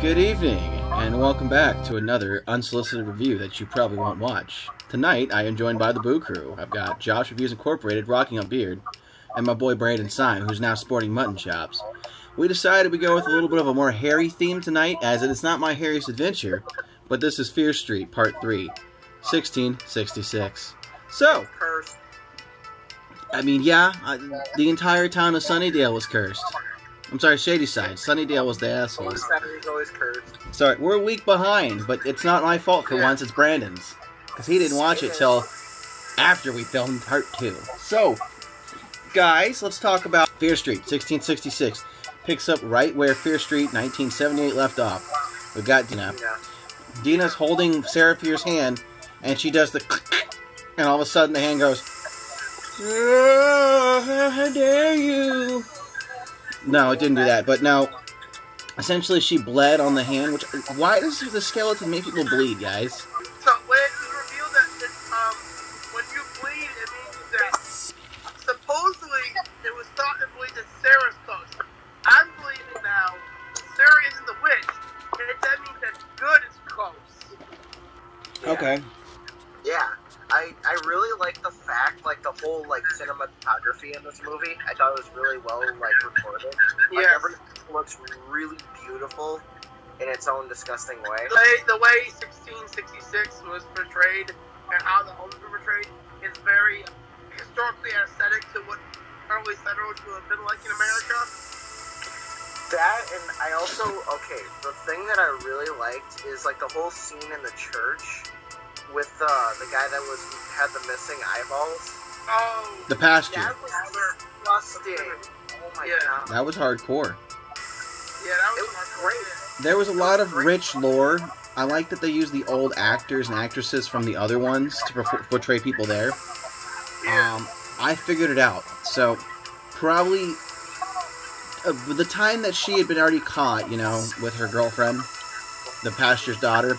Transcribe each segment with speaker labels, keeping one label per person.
Speaker 1: Good evening, and welcome back to another unsolicited review that you probably won't watch. Tonight, I am joined by the Boo Crew. I've got Josh Reviews Incorporated rocking a beard, and my boy Brandon Sime, who's now sporting mutton chops. We decided we go with a little bit of a more hairy theme tonight, as it is not my hairiest adventure, but this is Fear Street Part 3, 1666. So,
Speaker 2: Cursed.
Speaker 1: I mean, yeah, I, the entire town of Sunnyvale was cursed. I'm sorry, Shadyside. Sunnyvale was the assholes.
Speaker 2: Saturday's always cursed.
Speaker 1: Sorry, we're a week behind, but it's not my fault for once, it's Brandon's. Because he didn't watch it till after we filmed part two. So, guys, let's talk about Fear Street, 1666. Picks up right where Fear Street, 1978 left off. We've got Dina.
Speaker 2: Yeah.
Speaker 1: Dina's holding Sarah Fier's hand, and she does the and all of a sudden the hand goes, "Oh, how dare you? No, it didn't do that, but now, essentially she bled on the hand, which, why does the skeleton make people bleed, guys?
Speaker 2: So
Speaker 3: in its own disgusting way.
Speaker 2: The way, the way 1666 was portrayed and how the homes were portrayed is very historically aesthetic to what early settlers would have been like in America.
Speaker 3: That and I also okay. The thing that I really liked is like the whole scene in the church with uh, the guy that was had the missing eyeballs.
Speaker 2: Oh,
Speaker 1: The pastor.
Speaker 3: That was disgusting. Oh my
Speaker 2: Yeah.
Speaker 3: god.
Speaker 1: That was hardcore.
Speaker 2: yeah, that was,
Speaker 3: It was
Speaker 2: hardcore
Speaker 3: great.
Speaker 1: There was a lot of rich lore. I like that they used the old actors and actresses from the other ones to portray people there. Um, I figured it out. So, probably uh, the time that she had been already caught, you know, with her girlfriend, the pastor's daughter,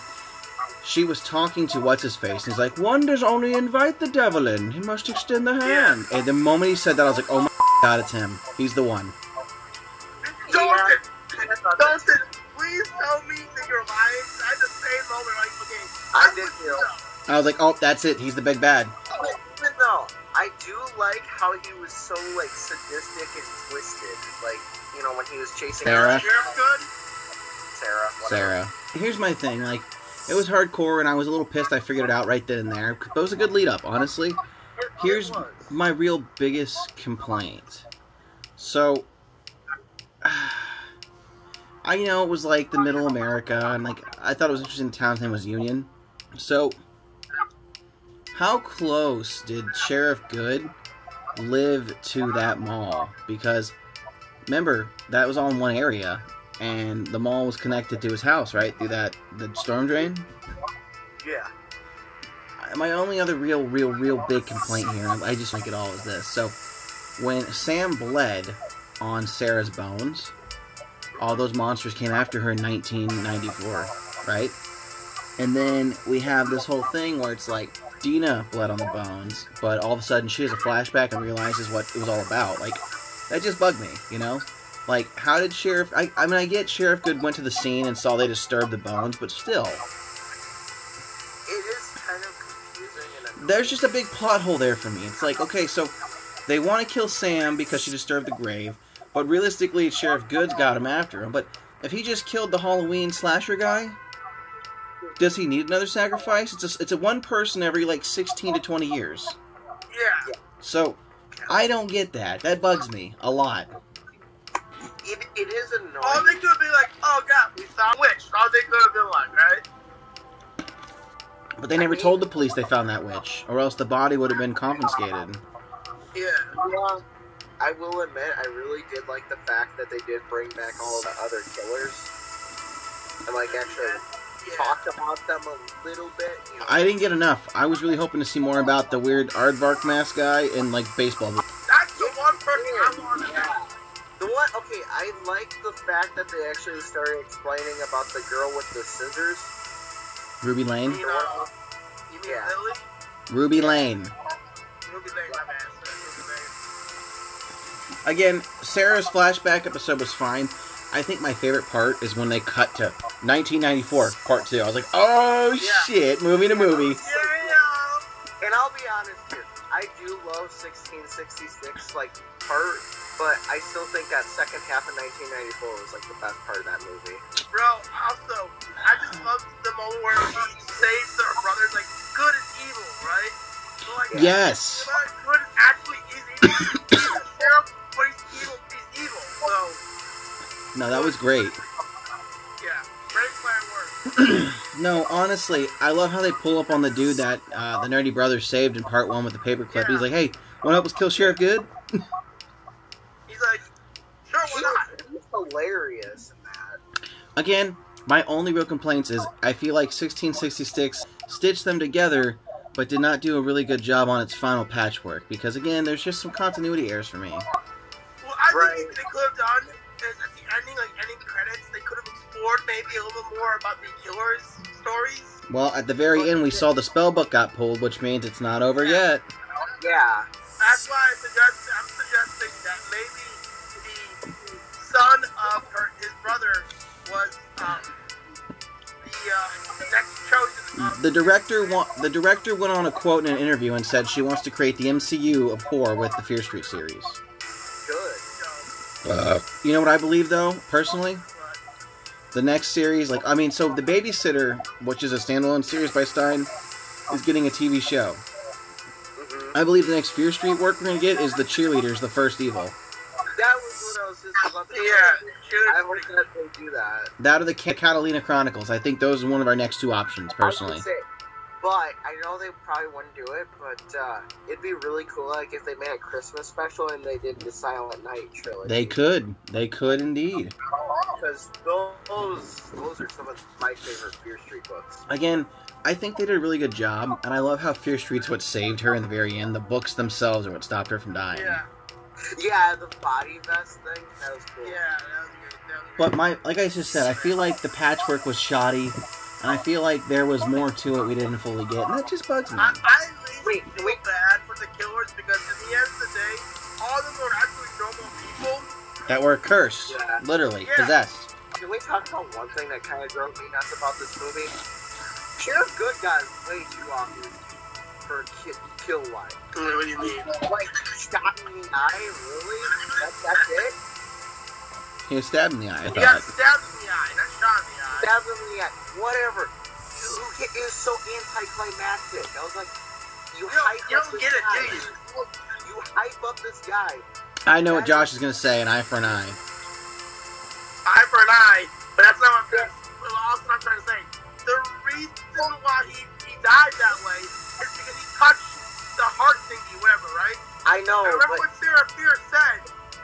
Speaker 1: she was talking to what's his face, and he's like, "One does only invite the devil in. He must extend the hand." And the moment he said that, I was like, "Oh my god, it's him. He's the one."
Speaker 2: Moment like, okay,
Speaker 3: I did
Speaker 2: would
Speaker 3: too.
Speaker 2: know.
Speaker 1: I was like, "Oh, that's it. He's the big bad."
Speaker 3: Even though I do like how he was so like sadistic and twisted, like you know when he was chasing
Speaker 1: Sarah.
Speaker 3: Sarah, whatever.
Speaker 1: Sarah. Here's my thing, like, it was hardcore, and I was a little pissed. I figured it out right then and there. But it was a good lead up, honestly. Here's my real biggest complaint. So, I you know it was like the middle America, and like I thought it was interesting. The town's name was Union. So, how close did Sheriff Goode live to that mall? Because remember that was all in one area, and the mall was connected to his house, right through that the storm drain.
Speaker 3: Yeah.
Speaker 1: my only other real, real, real big complaint here, I just like it all, is this. So, when Sam bled on Sarah's bones, all those monsters came after her in 1994, right? And then we have this whole thing where it's like Dina bled on the bones, but all of a sudden she has a flashback and realizes what it was all about. Like, that just bugged me, you know? Like, how did Sheriff. I, I mean, I get Sheriff Goode went to the scene and saw they disturbed the bones, but still.
Speaker 3: It is kind of confusing
Speaker 1: there's just a big plot hole there for me. It's like, okay, so they want to kill Sam because she disturbed the grave, but realistically, Sheriff Goode's got him after him. But if he just killed the Halloween slasher guy, does he need another sacrifice? It's a, it's a one person every like 16 to 20 years.
Speaker 2: Yeah.
Speaker 1: So I don't get that. That bugs me a lot.
Speaker 3: It, it is annoying.
Speaker 2: All they could be like, oh god, we saw a witch. All they could have been like, right?
Speaker 1: But they never told the police they found that witch, or else the body would have been confiscated.
Speaker 2: Yeah.
Speaker 3: Yeah, I will admit, I really did like the fact that they did bring back all the other killers and like actually
Speaker 2: Yeah.
Speaker 3: talked about them a little bit. You know.
Speaker 1: I didn't get enough. I was really hoping to see more about the weird aardvark mask guy and like baseball.
Speaker 2: That's the one person I want to.
Speaker 3: The one, okay, I like the fact that they actually started explaining about the girl with the scissors.
Speaker 1: Ruby Lane.
Speaker 2: You know, you mean
Speaker 3: Yeah.
Speaker 2: Lily?
Speaker 1: Ruby Lane.
Speaker 2: Ruby Lane,
Speaker 1: Again, Sarah's flashback episode was fine, I think my favorite part is when they cut to 1994, part two. I was like, oh
Speaker 2: Yeah.
Speaker 1: shit, movie to movie.
Speaker 3: And I'll be honest here, I do love 1666 like part, but I still think that second half of 1994 was like the best part of that movie.
Speaker 2: Bro, also, I just love the moment where he saves their brothers, like, good is evil, right? So, like,
Speaker 1: Yes.
Speaker 2: But good actually is evil.
Speaker 1: No, that was great.
Speaker 2: yeah, great plan work.
Speaker 1: No, honestly, I love how they pull up on the dude that uh, the Nerdy Brothers saved in part one with the paperclip. He's like, hey, want to help us kill Sheriff Goode?
Speaker 2: He's like, sure, why not?
Speaker 3: He's hilarious in that.
Speaker 1: Again, my only real complaints is I feel like 1666 stitched them together, but did not do a really good job on its final patchwork. Because again, there's just some continuity errors for me.
Speaker 2: Well, I
Speaker 3: Right.
Speaker 2: think they could have done is at the ending, like ending credits, they could have explored maybe a little bit more about the killers' stories.
Speaker 1: Well, at the very end, we saw the spell book got pulled, which means it's not over yet.
Speaker 3: Yeah.
Speaker 2: That's why I suggest I'm suggesting that maybe the son of her, his brother, was um, the uh, next chosen.
Speaker 1: The director wa- the director went on a quote in an interview and said she wants to create the MCU of horror with the Fear Street series.
Speaker 3: Good.
Speaker 1: You know what I believe though, personally? The next series, like I mean, so the Babysitter, which is a standalone series by Stine, is getting a TV show. I believe the next Fear Street work we're gonna get is the Cheerleaders, the first evil.
Speaker 3: That was what I was just about to say.
Speaker 2: yeah,
Speaker 3: I hope that they do that.
Speaker 1: That or the Cataluna Chronicles. I think those are one of our next two options,
Speaker 3: I was
Speaker 1: personally.
Speaker 3: gonna say, but I know they probably wouldn't do it. But uh, it'd be really cool, like if they made a Christmas special and they did the Silent Night trilogy.
Speaker 1: They could, they could indeed.
Speaker 3: because those those are some of my favorite Fear Street books.
Speaker 1: Again, I think they did a really good job, and I love how Fear Street's what saved her in the very end. The books themselves are what stopped her from dying.
Speaker 2: Yeah,
Speaker 3: Yeah, the body vest thing that was cool.
Speaker 2: yeah, that was good. That was
Speaker 1: But my, like I just said, I feel like the patchwork was shoddy, and I feel like there was more to it we didn't fully get, and that just bugs me.
Speaker 2: I, I at least
Speaker 3: Wait,
Speaker 2: feel
Speaker 3: wait.
Speaker 2: bad for the killers because in the end of the day, all of them are actually normal people.
Speaker 1: That were cursed,
Speaker 3: Yeah.
Speaker 1: literally
Speaker 2: Yeah.
Speaker 1: possessed.
Speaker 3: Can we talk about one thing that kind of drove me nuts about this movie? Sheriff Goode got way too off his for ki- kill line.
Speaker 2: What do you mean?
Speaker 3: Like shot in the eye, really? That, that's it?
Speaker 1: He was stabbed in the eye. I
Speaker 2: He got stabbed in the eye, not shot in the eye.
Speaker 3: Stab him in the eye. Whatever. You- It was so anticlimactic. I was like, you,
Speaker 2: You don't,
Speaker 3: hype
Speaker 2: you
Speaker 3: up
Speaker 2: don't
Speaker 3: this
Speaker 2: get it,
Speaker 3: guy.
Speaker 2: do you?
Speaker 3: You hype up this guy.
Speaker 1: I know what Josh is gonna say. An eye for an eye.
Speaker 2: eye for an eye, but that's not what I'm trying. Well, also what I'm trying to say. The reason why he, he died that way is because he touched the heart thingy, whatever, right?
Speaker 3: I know,
Speaker 2: And remember
Speaker 3: but
Speaker 2: what Sarah Fierce said?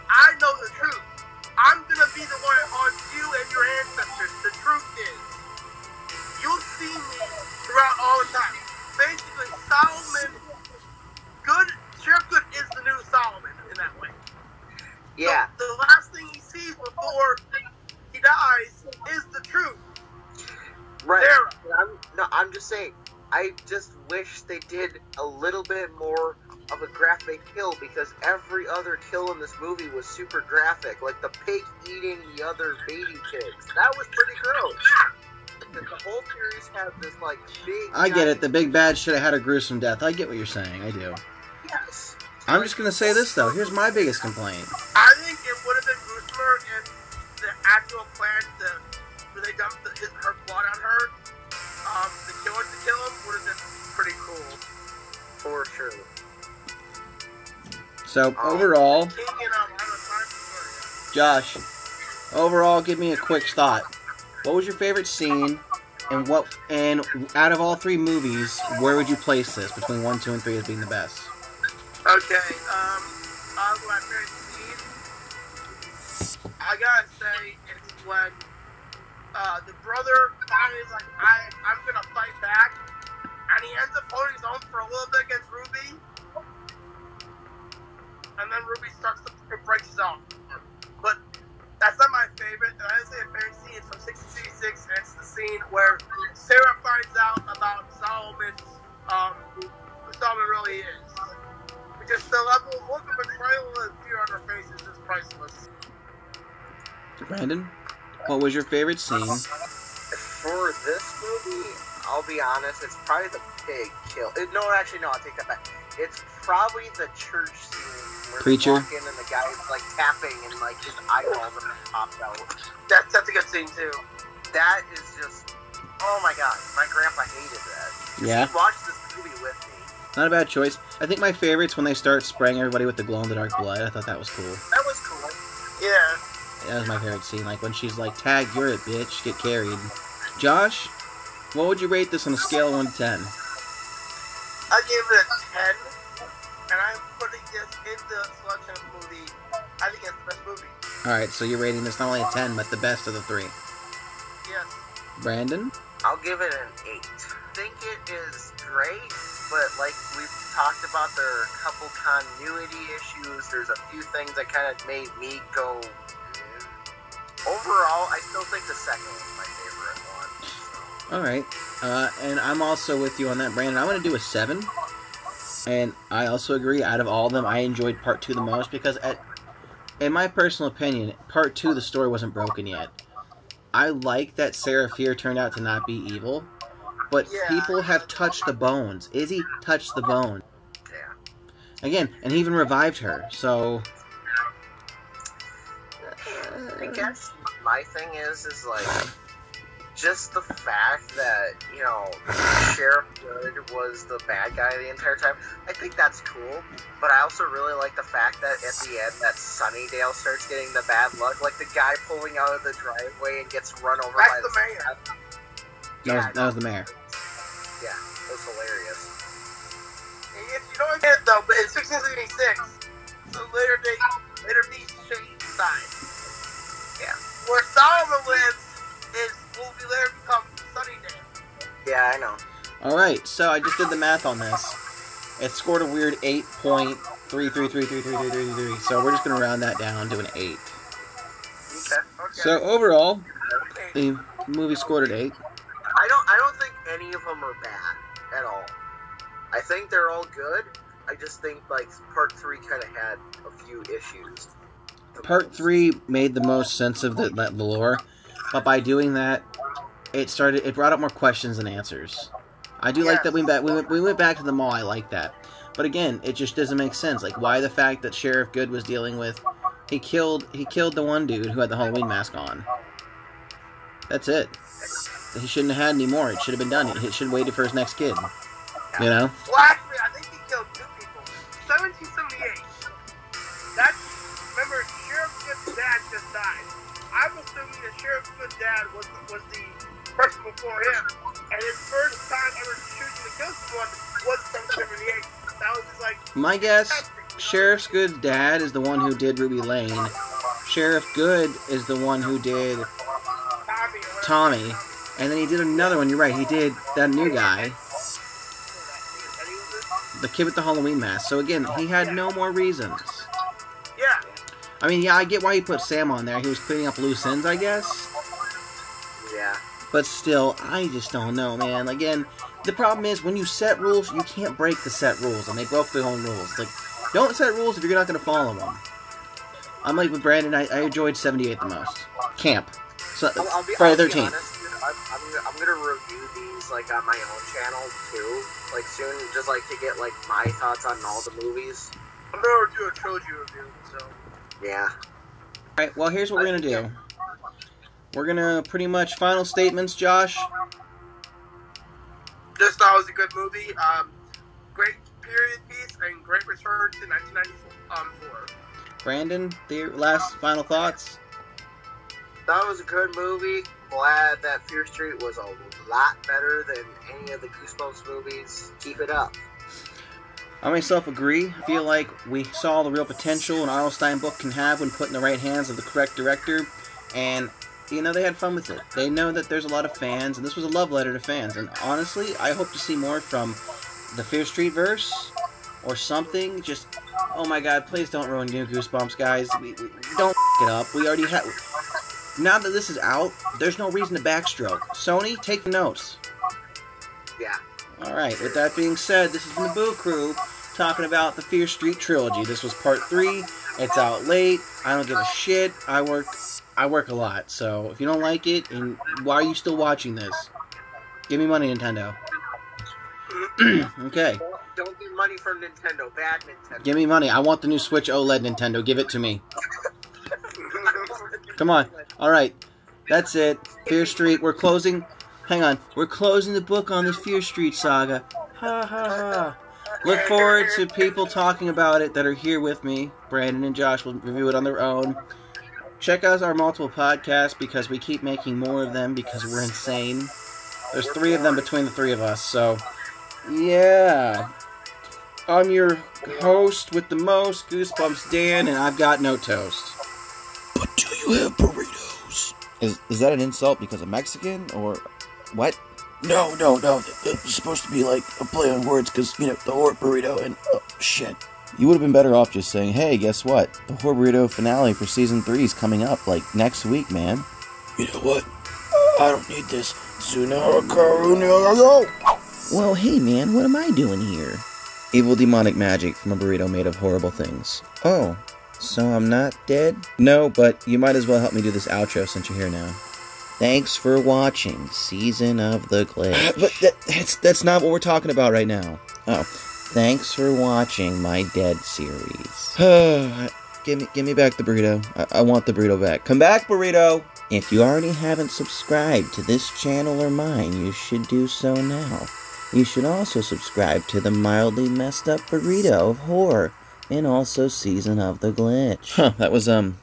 Speaker 2: I know the truth. I'm gonna be the one on you and your ancestors. The truth is, you'll see me throughout all the time. Basically, Solomon, Goode, Sheriff Goode is the new Solomon in that way.
Speaker 3: yeah.
Speaker 2: The, the last thing he sees before he dies is the truth.
Speaker 3: Right.
Speaker 2: Sarah.
Speaker 3: I'm, no, I'm just saying. I just wish they did a little bit more of a graphic kill because every other kill in this movie was super graphic, like the pig eating the other baby pigs. That was pretty gross. The, the whole series had this like big.
Speaker 1: I get it. The big bad should have had a gruesome death. I get what you're saying. I do.
Speaker 3: Yes.
Speaker 1: I'm just gonna say this though. Here's my biggest complaint.
Speaker 2: I think it would have been gruesomer if the actual plan to where they dumped the, her blood on her, um, the killer to kill him would have been pretty cool.
Speaker 3: For sure.
Speaker 2: Time overall,
Speaker 1: Josh, overall, give me a quick thought. What was your favorite scene, and what? And out of all three movies, where would you place this between one, two, and three as being the best?
Speaker 2: Okay, um, uh, my favorite scene, I gotta say, it's when, uh, the brother finally like, I, I'm gonna fight back, and he ends up holding his own for a little bit against Ruby, and then Ruby starts to it breaks his arm. But that's not my favorite. And I would say a favorite scene is from 1666, and it's the scene where Sarah finds out about Solomon's, um, who Solomon really is. Because the level of look of betrayal and fear on her face is just priceless.
Speaker 1: Brandon, what was your favorite scene?
Speaker 3: For this movie, I'll be honest, it's probably the pig kill. uh, No, actually, no, I'll take that back. It's probably the church scene where
Speaker 1: Preacher.
Speaker 3: and the guy's like tapping and like his eyeballs are popped out.
Speaker 2: That's that's a good scene too.
Speaker 3: That is just, oh my god, my grandpa hated that.
Speaker 1: Yeah.
Speaker 3: He watched this movie with me.
Speaker 1: Not a bad choice. I think my favorite's when they start spraying everybody with the glow in the dark blood. I thought that was cool.
Speaker 3: That was cool.
Speaker 2: Yeah.
Speaker 1: That was my favorite scene. Like when she's like, "Tag, you're it, bitch. Get carried." Josh, what would you rate this on a scale of one to ten?
Speaker 2: I gave it a ten, and I'm putting this in the selection of the movie. I think it's the best movie.
Speaker 1: All right, so you're rating this not only a ten, but the best of the three.
Speaker 2: Yes.
Speaker 1: Brandon,
Speaker 3: I'll give it an eight. I think it is great, but like we've talked about, there are a couple continuity issues. There's a few things that kind of made me go. "Mm." Overall, I still think the second one's my favorite one. So.
Speaker 1: all right, uh, and I'm also with you on that, Brandon. I'm gonna do a seven, and I also agree. Out of all of them, I enjoyed part two the most because, at, in my personal opinion, part two the story wasn't broken yet. I like that Sarah Fier turned out to not be evil, but
Speaker 2: Yeah.
Speaker 1: people have touched the bones. Izzy touched the bone.
Speaker 3: Yeah.
Speaker 1: Again, and he even revived her. So
Speaker 3: I guess my thing is, is like just the fact that you know Sheriff Goode was the bad guy the entire time. I think that's cool, but I also really like the fact that at the end that Sunnyvale starts getting the bad luck, like the guy pulling out of the driveway and gets run over
Speaker 2: That's
Speaker 3: by
Speaker 2: the mayor.
Speaker 1: that
Speaker 3: Yeah,
Speaker 1: was that was the mayor.
Speaker 3: Yeah, it was hilarious.
Speaker 2: And yes, you don't get it though, but in 1666, so later day, later beast shade side.
Speaker 3: Yeah.
Speaker 2: Where Solomon lives is will be later become Sunnyvale.
Speaker 3: Yeah, I know.
Speaker 1: All right, so I just did the math on this. It scored a weird eight point three three three three three three three three. So we're just gonna round that down to an eight.
Speaker 3: Okay.
Speaker 2: Okay.
Speaker 1: So overall, the movie scored at eight.
Speaker 3: I don't. I don't think any of them are bad at all. I think they're all good. I just think like part three kind of had a few issues.
Speaker 1: Part three made the most sense of the, the lore, but by doing that, it started. It brought up more questions than answers. I do like that we back. We went, we went back to the mall. I like that, but again, it just doesn't make sense. Like why the fact that Sheriff Goode was dealing with, he killed he killed the one dude who had the Halloween mask on. That's it. He shouldn't have had any more. It should have been done. He should have waited for his next kid. You know.
Speaker 2: Well, actually, I think he killed two people. 1778. That's remember Sheriff Goode's dad just died. I'm assuming that Sheriff Goode's dad was was the person before him, and his first time ever choosing to kill someone was 1778. That was just like
Speaker 1: My guess. Sheriff's Goode's dad is the one who did Ruby Lane. Sheriff Goode is the one who did
Speaker 2: Tommy. or whatever.
Speaker 1: Tommy. And then he did another one. You're right. He did that new guy,
Speaker 2: Eddie was it?
Speaker 1: the kid with the Halloween mask. So again, he had no more reasons.
Speaker 2: Yeah.
Speaker 1: I mean, yeah, I get why he put Sam on there. He was cleaning up loose ends, I guess.
Speaker 3: Yeah.
Speaker 1: But still, I just don't know, man. Again, the problem is when you set rules, you can't break the set rules, and they broke their own rules. Like, don't set rules if you're not going to follow them. I'm like with Brandon. I, I enjoyed 78 the most. Camp. So,
Speaker 3: I'll, I'll be,
Speaker 1: Friday
Speaker 3: I'll be
Speaker 1: 13th.
Speaker 3: honest, dude, I'm, I'm, gonna, I'm gonna review these like on my own channel too, like soon, just like to get like my thoughts on all the movies.
Speaker 2: I'm gonna do a trilogy review. So
Speaker 3: Yeah.
Speaker 1: Alright, well, here's what we're going to do. We're going to pretty much final statements, Josh.
Speaker 2: just thought it was a good movie. Um, great period piece and great return to 1994.
Speaker 1: Brandon, the last final thoughts.
Speaker 3: That was a good movie. Glad that Fear Street was a lot better than any of the Goosebumps movies. Keep it up.
Speaker 1: I myself agree. I feel like we saw the real potential an R.L. Stine book can have when put in the right hands of the correct director, and you know they had fun with it. They know that there's a lot of fans, and this was a love letter to fans. And honestly, I hope to see more from the Fear Street verse or something. Just oh my God, please don't ruin New Goosebumps, guys. We, we, don't f- it up. We already have. Now that this is out, there's no reason to backstroke. Sony, take notes.
Speaker 3: Yeah.
Speaker 1: Alright, with that being said, this is the Boo Crew talking about the Fear Street trilogy. This was part three. It's out late. I don't give a shit. I work I work a lot, so if you don't like it, and why are you still watching this? Give me money, Nintendo. okay,
Speaker 3: Don't, don't get money from Nintendo. Bad Nintendo.
Speaker 1: give me money. I want the new Switch OLED, Nintendo. Give it to me. Come on. All right, that's it. Fear Street. We're closing. Hang on. We're closing the book on this Fear Street saga. Ha ha ha. Look forward to people talking about it that are here with me. Brandon and Josh will review it on their own. Check out our multiple podcasts because we keep making more of them because we're insane. There's three of them between the three of us, so yeah. I'm your host with the most, Goosebumps Dan, and I've got no toast.
Speaker 4: But do you have burritos?
Speaker 1: Is is that an insult because I'm Mexican or what?
Speaker 4: No, no, no. It's supposed to be like a play on words because, you know, the horror burrito and. Oh, shit.
Speaker 1: You would have been better off just saying, "Hey, guess what? The Horror Burrito finale for season three is coming up like next week, man."
Speaker 4: You know what? I don't need this. Sunakaruno.
Speaker 1: Well, hey, man, what am I doing here? Evil demonic magic from a burrito made of horrible things. Oh, so I'm not dead? No, but you might as well help me do this outro since you're here now. Thanks for watching Season of the Glitch. but that, that's that's not what we're talking about right now. Oh, thanks for watching my Dead series. give me give me back the burrito. I, I want the burrito back. Come back, burrito. If you already haven't subscribed to this channel or mine, you should do so now. You should also subscribe to the mildly messed up burrito of horror and also season of the glitch. Huh, that was um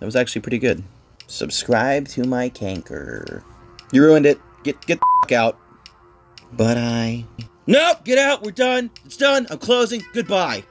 Speaker 1: that was actually pretty good. Subscribe to my canker. You ruined it. Get get the out. But I Nope, get out. We're done. It's done. I'm closing. Goodbye.